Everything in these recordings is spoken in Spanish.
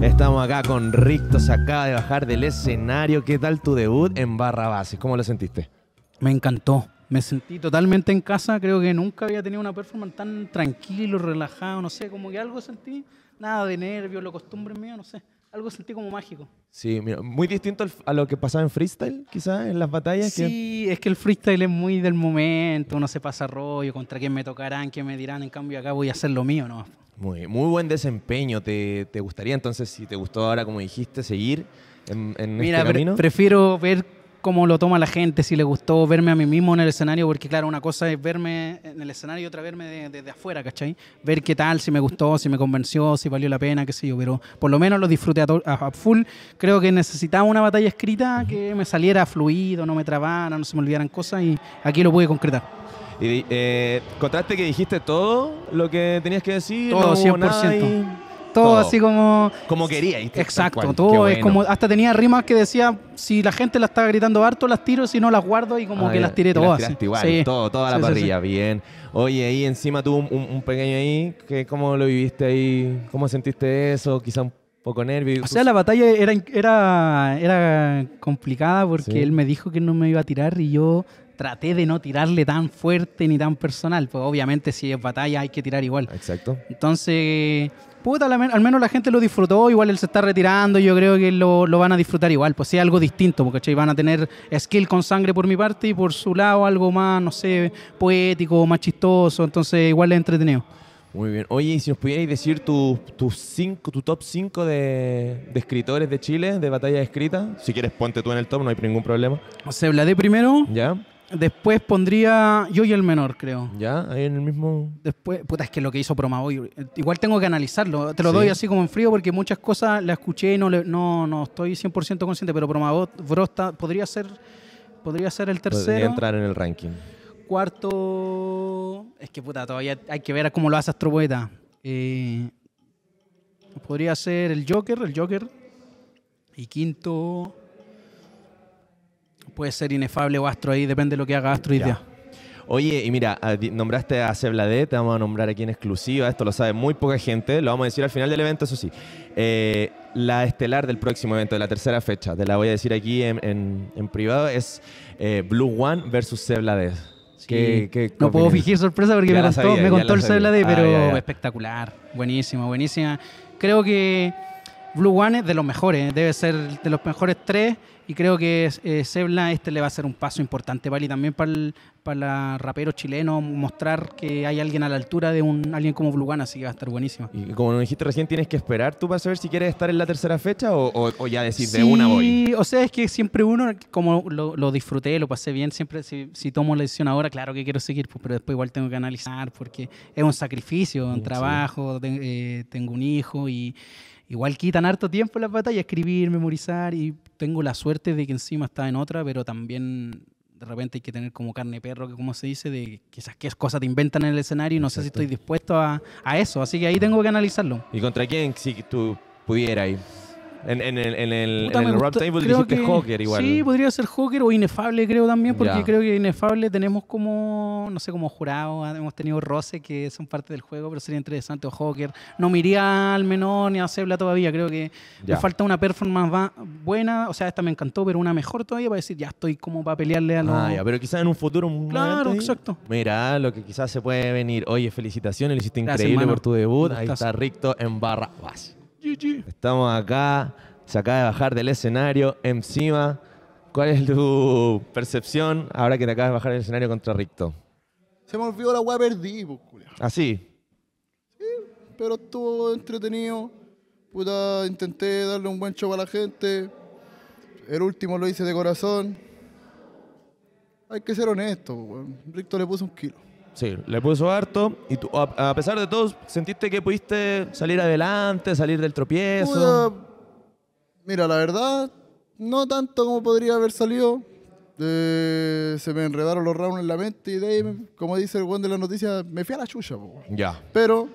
Estamos acá con Ricto, se acaba de bajar del escenario. ¿Qué tal tu debut en Barra Base? ¿Cómo lo sentiste? Me encantó. Me sentí totalmente en casa. Creo que nunca había tenido una performance tan tranquilo, relajado, no sé, como que algo sentí. Nada de nervios, lo costumbre mío, no sé. Algo sentí como mágico. Sí, mira, muy distinto a lo que pasaba en freestyle, quizás, en las batallas. que- Sí, es que el freestyle es muy del momento, uno se pasa rollo, contra quién me tocarán, quién me dirán, en cambio acá voy a hacer lo mío, ¿no? Muy, muy buen desempeño. ¿Te, te gustaría entonces, si te gustó ahora, como dijiste, seguir en, en Mira, este pre- camino? prefiero ver cómo lo toma la gente, si le gustó verme a mí mismo en el escenario, porque claro, una cosa es verme en el escenario y otra verme de- desde afuera, ¿cachai? Ver qué tal, si me gustó, si me convenció, si valió la pena, qué sé yo, pero por lo menos lo disfruté a, a- full. Creo que necesitaba una batalla escrita que me saliera fluido, no me trabara, no se me olvidaran cosas y aquí lo pude concretar. Y eh, ¿Contaste que dijiste todo lo que tenías que decir? Todo, ¿No hubo 100%. nada ahí? Todo, Todo. así como... Como querías. tal Exacto, cual. todo es como, hasta tenía rimas que decía, si la gente la estaba gritando harto, las tiro, si no las guardo y como Ah, que las tiré las todas. igual, Sí. todo, toda la Sí, parrilla, bien. Oye, ahí encima tuvo un, un- un pequeño ahí, que ¿cómo lo viviste ahí? ¿Cómo sentiste eso? Quizá un poco nervio. O sea, la batalla era, era, era complicada porque Sí. él me dijo que no me iba a tirar y yo traté de no tirarle tan fuerte ni tan personal. Pues obviamente si es batalla hay que tirar igual. Exacto. Entonces, puta, al menos la gente lo disfrutó, igual él se está retirando, yo creo que lo, lo van a disfrutar igual, pues sí, algo distinto, porque van a tener skill con sangre por mi parte y por su lado algo más, no sé, poético, más chistoso, entonces igual es entretenido. Muy bien. Oye, y si nos pudierais decir tu, tus cinco, tu top 5 de, de escritores de Chile, de batalla escrita. Si quieres, ponte tú en el top, no hay ningún problema. O sea, de primero, ¿Ya? Después pondría yo y el menor, creo. ¿Ya? Ahí en el mismo... Después, puta, es que lo que hizo Promaboy, igual tengo que analizarlo. Te lo Sí. doy así como en frío porque muchas cosas las escuché y no, le- no, no estoy 100% consciente, pero Promaboy bro, está- podría ser podría ser el Podría tercero. entrar en el ranking. Cuarto, es que puta, todavía hay que ver cómo lo hace Astropoeta. Eh, podría ser el Joker, el Joker. Y quinto, puede ser Inefable o Astro ahí, depende de lo que haga Astro hoy Ya. día. Oye, y mira, nombraste a Sebladé, te vamos a nombrar aquí en exclusiva, esto lo sabe muy poca gente, lo vamos a decir al final del evento, eso sí. Eh, la estelar del próximo evento, de la tercera fecha, te la voy a decir aquí en, en- en privado, es eh, Blue One versus Sebladé. ¿Qué- no puedo fingir sorpresa porque me contó, me contó el Ah, pero ya, ya. espectacular. Buenísima, buenísima. Creo que Blue One es de los mejores, debe ser de los mejores tres. Y creo que eh, Sebla este le va a ser un paso importante, ¿vale? Y también para el para rapero chileno mostrar que hay alguien a la altura de un alguien como Blue One, así que va a estar buenísima. Y como nos dijiste recién, ¿tienes que esperar tú para saber si quieres estar en la tercera fecha o, o- o ya decir de una voy? Sí, o sea, es que siempre uno, como lo, lo disfruté, lo pasé bien, siempre si, si tomo la decisión ahora, claro que quiero seguir, pues, pero después igual tengo que analizar porque es un sacrificio, un Sí. trabajo, te- eh, tengo un hijo y igual quitan harto tiempo las batallas, escribir, memorizar y tengo la suerte de que encima está en otra, pero también de repente hay que tener como carne perro, que como se dice, de quizás qué cosas te inventan en el escenario y no sé si estoy dispuesto a, a eso, así que ahí tengo que analizarlo. ¿Y contra quién si tú pudieras ir? En, en el, en el, Puta, en el rap table dijiste que- Joker igual. Sí, podría ser Joker o Inefable, creo también, porque creo que Inefable tenemos como, no sé, como jurado, ah, hemos tenido roces que son parte del juego, pero sería interesante. O Joker. No me iría al menor ni a Cebla todavía, creo que Ya. me falta una performance buena, o sea, esta me encantó, pero una mejor todavía para decir, ya estoy como para pelearle a los... Ah, ya, pero quizás en un futuro. Claro, exacto. Mira, lo que quizás se puede venir. Oye, felicitaciones, lo hiciste Gracias, increíble hermano. por tu debut. Ahí está Ricto en barra base. Estamos acá, se acaba de bajar del escenario encima. ¿Cuál es tu percepción ahora que te acabas de bajar del escenario contra Ricto? Se me olvidó la weá, perdí, pues, culiao. Así. Pero estuvo entretenido. Puta, intenté darle un buen show a la gente. El último lo hice de corazón. Hay que ser honesto, weón. Ricto le puso un kilo. Sí, le puso harto. Y tú, a, a pesar de todo, ¿sentiste que pudiste salir adelante, salir del tropiezo? Mira, la verdad, no tanto como podría haber salido. Eh, se me enredaron los rounds en la mente y de ahí, como dice el buen de la noticia, me fui a la chucha, po. Ya. Pero,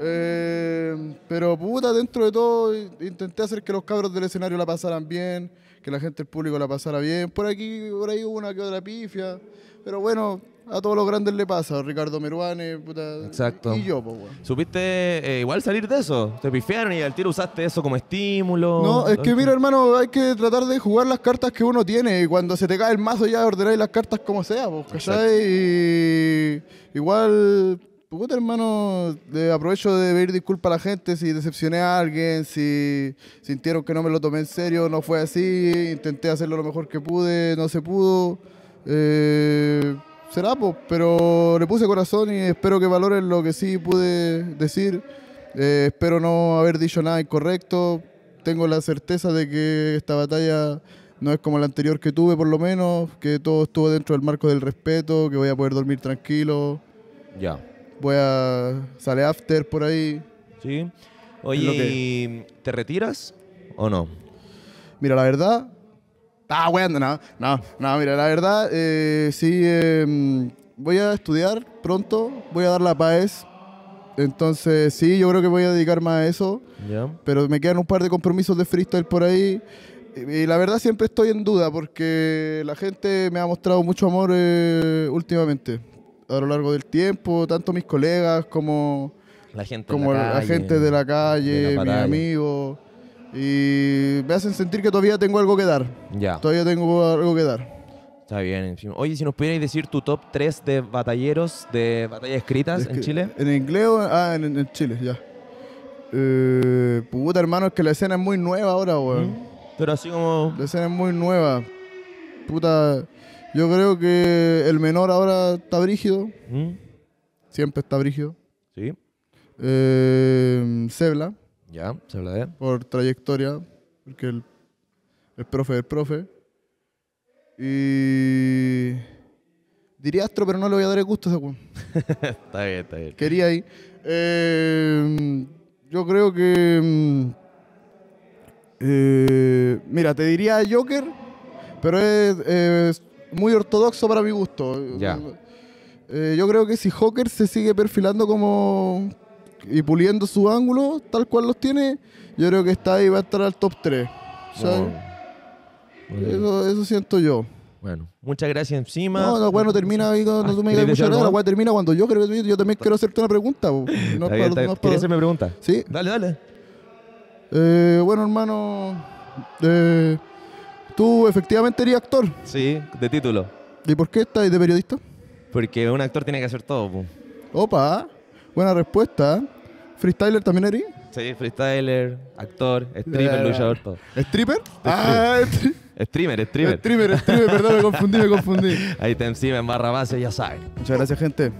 eh, pero puta, dentro de todo, intenté hacer que los cabros del escenario la pasaran bien, que la gente del público la pasara bien. Por aquí, por ahí hubo una que otra pifia, Pero bueno, a todos los grandes le pasa. Ricardo Meruane, puta. Exacto. Y yo, pues. ¿Supiste eh, igual salir de eso? ¿Te pifiaron y al tiro usaste eso como estímulo? No, es que mira, hermano, hay que tratar de jugar las cartas que uno tiene. Y cuando se te cae el mazo, ya ordenáis las cartas como sea, pues, ¿cachai? Y igual, puta, hermano, le aprovecho de pedir disculpas a la gente si decepcioné a alguien, si sintieron que no me lo tomé en serio, no fue así. Intenté hacerlo lo mejor que pude, no se pudo. Eh, será, pues, pero le puse corazón y espero que valoren lo que sí pude decir. Eh, espero no haber dicho nada incorrecto. Tengo la certeza de que esta batalla no es como la anterior que tuve, por lo menos, que todo estuvo dentro del marco del respeto, que voy a poder dormir tranquilo. Ya. Voy a salir after por ahí. ¿Sí? Oye, que- ¿y ¿te retiras o no? Mira, la verdad. Ah, bueno, no, no, no, mira, la verdad, eh, sí, eh, voy a estudiar pronto, voy a dar la PAES. Entonces, sí, yo creo que voy a dedicar más a eso. Ya. pero me quedan un par de compromisos de freestyle por ahí. Y, la verdad siempre estoy en duda porque la gente me ha mostrado mucho amor eh, últimamente, a lo largo del tiempo, tanto mis colegas como, La gente como la, la, calle, gente de la calle, de la mis amigos. Y me hacen sentir que todavía tengo algo que dar. Ya, Todavía tengo algo que dar. está bien. Oye, si nos pudierais decir tu top 3 de batalleros de batallas escritas Es en Chile. ¿En inglés o ah, en, en Chile? Ya. Eh, puta, hermano, es que la escena es muy nueva ahora, weón. Pero así como... La escena es muy nueva. Puta, yo creo que el menor ahora está brígido. ¿Mm? Siempre está brígido. Sí, Eh, Sebla, ya, se habla de... por trayectoria. Porque el, el profe es profe. Y. Diría Astro, pero no le voy a dar el gusto a ese weón. está bien, está bien. Quería ir. Eh, yo creo que. mm, eh, mira, te diría Joker, pero es, es muy ortodoxo para mi gusto. Ya. Eh, yo creo que si Joker se sigue perfilando como. Y puliendo su ángulo, tal cual los tiene, yo creo que está ahí, va a estar al top 3. Muy- muy bien. Eso, eso siento yo. Bueno, muchas gracias encima. No, no, bueno, termina ahí cuando Ah, tú me ¿quieres digas gracias. La weá termina cuando yo creo que yo también quiero hacerte una pregunta. No para- no ¿Quieres para- hacerme pregunta? Sí. Dale, dale. Eh, bueno, hermano, eh, tú efectivamente eres actor. Sí, de título. ¿Y por qué estás de periodista? Porque un actor tiene que hacer todo. po. Opa, buena respuesta. ¿Freestyler también eres? Sí, freestyler, actor, streamer, Ya. luchador, todo. ¿Stripper? Ah, stri- Streamer, streamer. streamer, streamer, perdón, me confundí, me confundí. Ahí está encima en barra base, ya saben. Muchas gracias, gente.